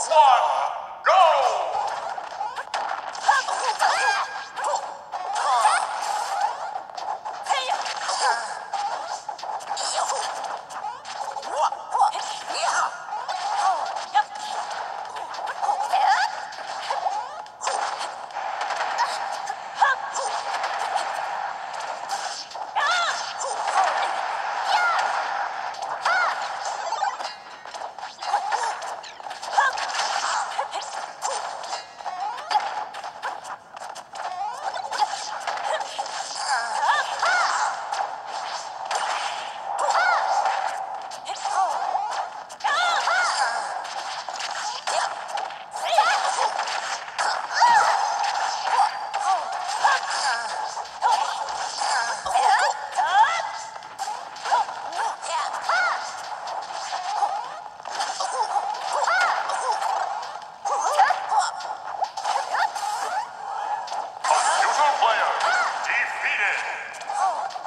子啊！Oh.